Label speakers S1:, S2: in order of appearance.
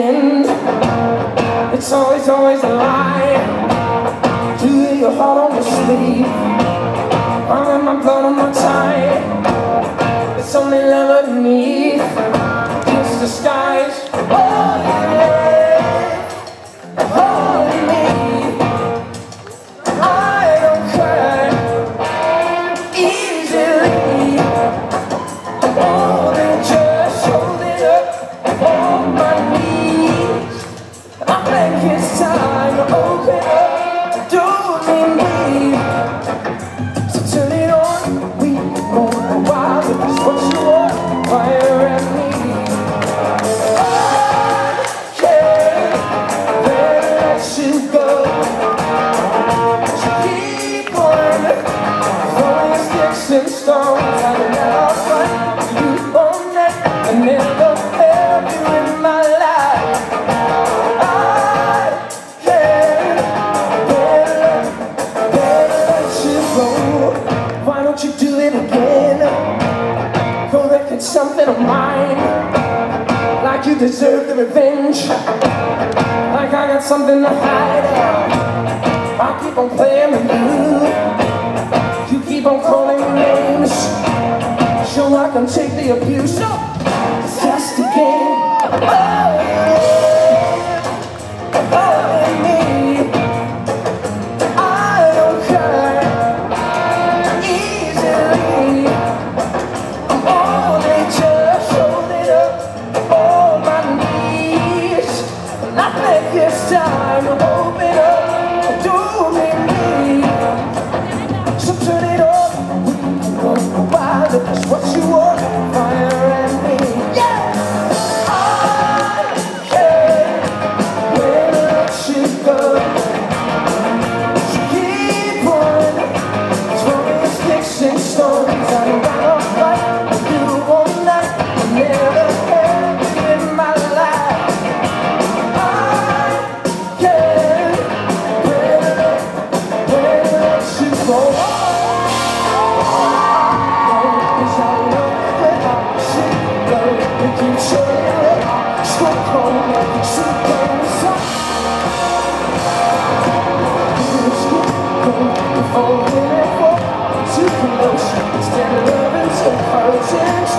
S1: end. It's always, always a lie. Do your heart on your sleeve. All in my blood on my tie. It's only love I need. I think And something of mine. Like you deserve the revenge. Like I got something to hide. I keep on playing with you. You keep on calling me names. Sure, I can take the abuse. So